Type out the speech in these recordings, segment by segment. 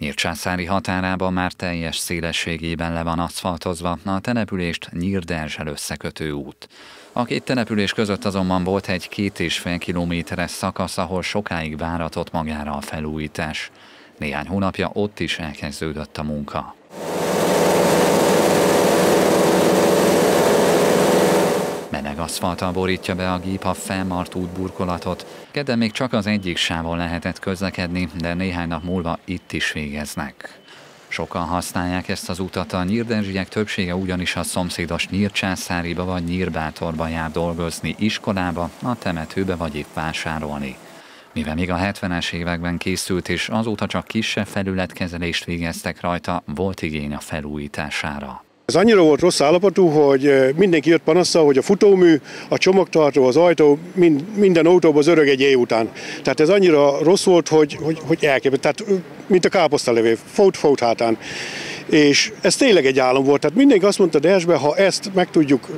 Nyírcsászári határában már teljes szélességében le van aszfaltozva a települést Nyírderzsel összekötő út. A két település között azonban volt egy két és fél kilométeres szakasz, ahol sokáig váratott magára a felújítás. Néhány hónapja ott is elkezdődött a munka. Aszfalttal borítja be a gép a felmart útburkolatot. Kedden még csak az egyik sávon lehetett közlekedni, de néhány nap múlva itt is végeznek. Sokan használják ezt az utat, a nyírdenzsiek többsége ugyanis a szomszédos Nyírcsászáriba vagy Nyírbátorba jár dolgozni, iskolába, a temetőbe vagy épp vásárolni. Mivel még a 70-es években készült és azóta csak kisebb felületkezelést végeztek rajta, volt igény a felújítására. Ez annyira volt rossz állapotú, hogy mindenki jött panaszsal, hogy a futómű, a csomagtartó, az ajtó, mind, minden autóban az öreg egy év után. Tehát ez annyira rossz volt, hogy, hogy, hogy elképett. Tehát mint a káposztalevé, fót, fót hátán. És ez tényleg egy álom volt. Tehát mindenki azt mondta Desbe, ha ezt meg tudjuk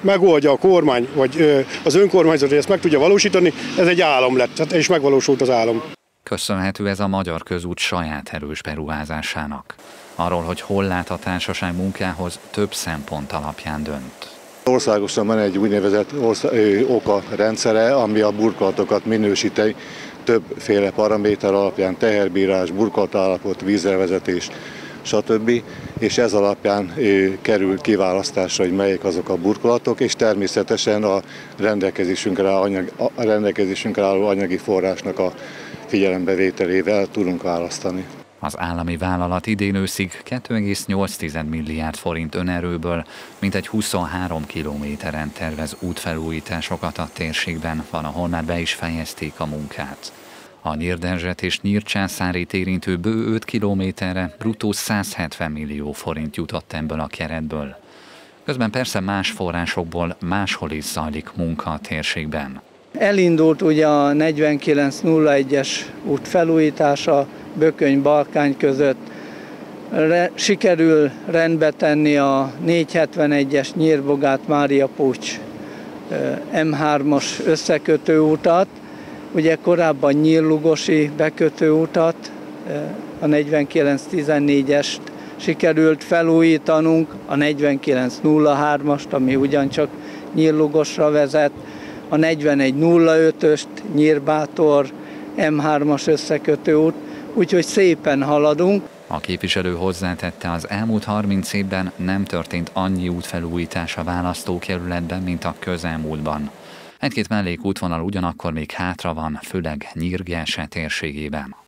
megoldja a kormány, vagy az önkormányzat, hogy ezt meg tudja valósítani, ez egy álom lett, tehát és megvalósult az álom. Köszönhető ez a Magyar Közút saját erős beruházásának. Arról, hogy hol lát a társaság munkához, több szempont alapján dönt. Országosan van egy úgynevezett oka rendszere, ami a burkolatokat minősíti többféle paraméter alapján, teherbírás, burkolatállapot, vízrevezetés, stb. És ez alapján kerül kiválasztásra, hogy melyik azok a burkolatok, és természetesen a rendelkezésünkre, anyag, a rendelkezésünkre álló anyagi forrásnak a figyelembevételével tudunk választani. Az állami vállalat idén őszig 2,8 milliárd forint önerőből mintegy 23 kilométeren tervez útfelújításokat a térségben, van, ahol már be is fejezték a munkát. A Nyírdenzset és Nyírcsászárit érintő bő 5 kilométerre bruttó 170 millió forint jutott ebből a keretből. Közben persze más forrásokból máshol is zajlik munka a térségben. Elindult ugye a 4901-es út felújítása Bököny-Balkány között. Re, sikerül rendbe tenni a 471-es Nyírbogát Mária Pucs M3-as összekötő utat, ugye korábban Nyírlugosi bekötő utat, a 4914-est sikerült felújítanunk, a 4903-ast, ami ugyancsak Nyírlugosra vezet, a 4105-öst Nyírbátor M3-as összekötő út, úgyhogy szépen haladunk. A képviselő hozzátette, az elmúlt 30 évben nem történt annyi útfelújítás a választókerületben, mint a közelmúltban. Egy-két mellékútvonal ugyanakkor még hátra van, főleg Nyírgelse térségében.